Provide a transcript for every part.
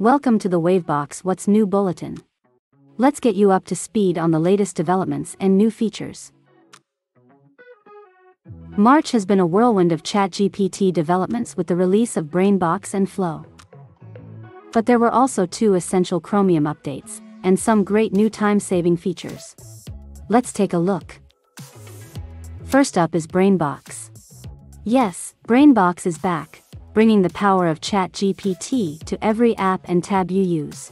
Welcome to the Wavebox What's New Bulletin. Let's get you up to speed on the latest developments and new features. March has been a whirlwind of ChatGPT developments with the release of Brainbox and Flow. But there were also two essential Chromium updates, and some great new time-saving features. Let's take a look. First up is Brainbox. Yes, Brainbox is back, bringing the power of ChatGPT to every app and tab you use.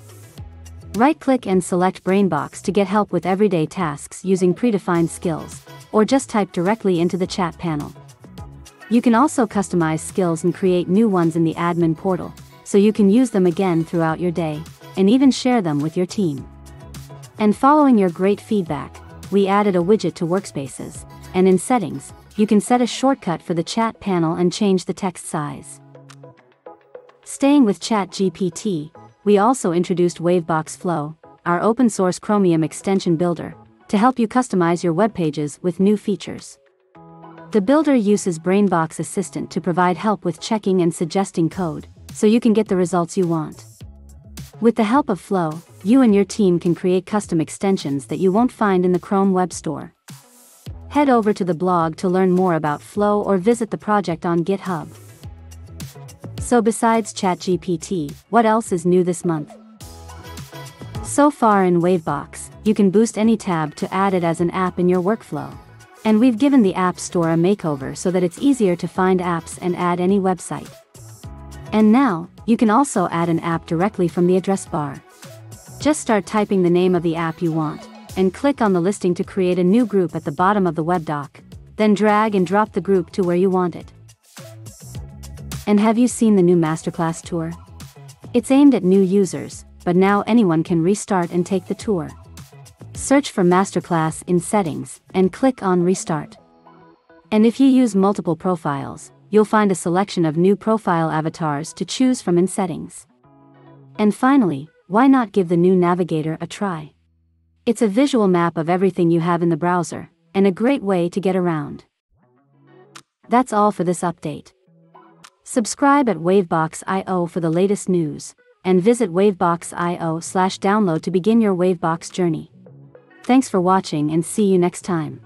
Right-click and select Brainbox to get help with everyday tasks using predefined skills, or just type directly into the chat panel. You can also customize skills and create new ones in the admin portal, so you can use them again throughout your day, and even share them with your team. And following your great feedback, we added a widget to Workspaces, and in Settings, you can set a shortcut for the chat panel and change the text size. Staying with ChatGPT, we also introduced Wavebox Flow, our open source Chromium extension builder, to help you customize your web pages with new features. The builder uses Brainbox Assistant to provide help with checking and suggesting code, so you can get the results you want. With the help of Flow, you and your team can create custom extensions that you won't find in the Chrome Web Store. Head over to the blog to learn more about Flow or visit the project on GitHub. So besides ChatGPT, what else is new this month? So far in Wavebox, you can boost any tab to add it as an app in your workflow. And we've given the App Store a makeover so that it's easier to find apps and add any website. And now, you can also add an app directly from the address bar. Just start typing the name of the app you want, and click on the listing to create a new group at the bottom of the web dock, then drag and drop the group to where you want it. And have you seen the new Masterclass tour? It's aimed at new users, but now anyone can restart and take the tour. Search for Masterclass in Settings, and click on Restart. And if you use multiple profiles, you'll find a selection of new profile avatars to choose from in settings. And finally, why not give the new navigator a try? It's a visual map of everything you have in the browser, and a great way to get around. That's all for this update. Subscribe at Wavebox.io for the latest news, and visit wavebox.io slash download to begin your Wavebox journey. Thanks for watching and see you next time.